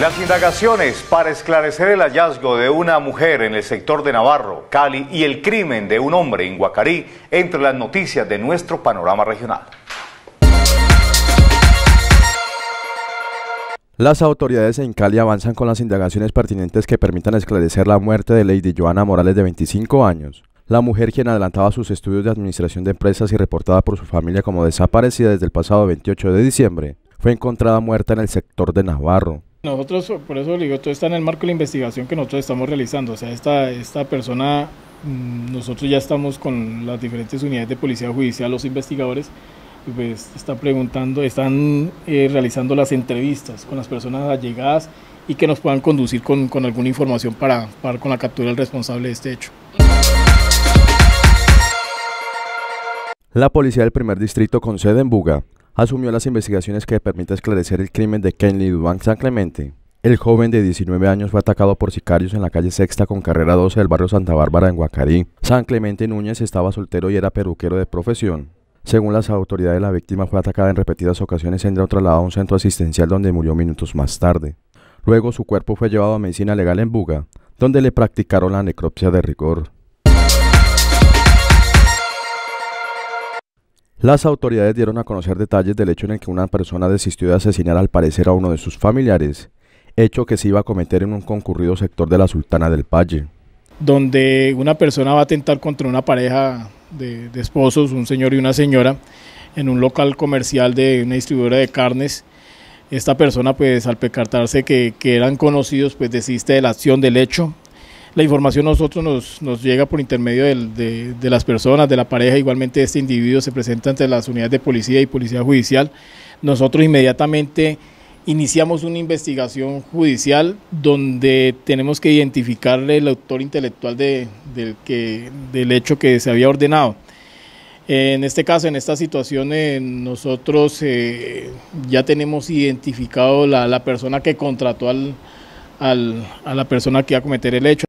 Las indagaciones para esclarecer el hallazgo de una mujer en el sector de Navarro, Cali y el crimen de un hombre en Guacarí entre las noticias de nuestro panorama regional. Las autoridades en Cali avanzan con las indagaciones pertinentes que permitan esclarecer la muerte de Lady Joana Morales de 25 años. La mujer quien adelantaba sus estudios de administración de empresas y reportada por su familia como desaparecida desde el pasado 28 de diciembre, fue encontrada muerta en el sector de Navarro. Nosotros, por eso digo, todo está en el marco de la investigación que nosotros estamos realizando. O sea, esta, esta persona, mm, nosotros ya estamos con las diferentes unidades de policía judicial, los investigadores, pues están preguntando, están eh, realizando las entrevistas con las personas allegadas y que nos puedan conducir con, con alguna información para, para con la captura del responsable de este hecho. La policía del primer distrito con sede en Buga asumió las investigaciones que permiten esclarecer el crimen de Kenley Duan San Clemente. El joven de 19 años fue atacado por sicarios en la calle Sexta con carrera 12 del barrio Santa Bárbara en Guacarí. San Clemente Núñez estaba soltero y era peruquero de profesión. Según las autoridades, la víctima fue atacada en repetidas ocasiones en trasladado a un centro asistencial donde murió minutos más tarde. Luego su cuerpo fue llevado a medicina legal en Buga, donde le practicaron la necropsia de rigor. Las autoridades dieron a conocer detalles del hecho en el que una persona desistió de asesinar al parecer a uno de sus familiares, hecho que se iba a cometer en un concurrido sector de la Sultana del Valle. Donde una persona va a atentar contra una pareja de, esposos, un señor y una señora, en un local comercial de una distribuidora de carnes. Esta persona, pues al percatarse que, que eran conocidos, pues desiste de la acción del hecho, la información nosotros nos, llega por intermedio de, las personas, de la pareja, igualmente este individuo se presenta ante las unidades de policía y policía judicial. Nosotros inmediatamente iniciamos una investigación judicial donde tenemos que identificarle el autor intelectual de, del, hecho que se había ordenado. En este caso, en esta situación, eh, nosotros eh, ya tenemos identificado la, persona que contrató a la persona que iba a cometer el hecho.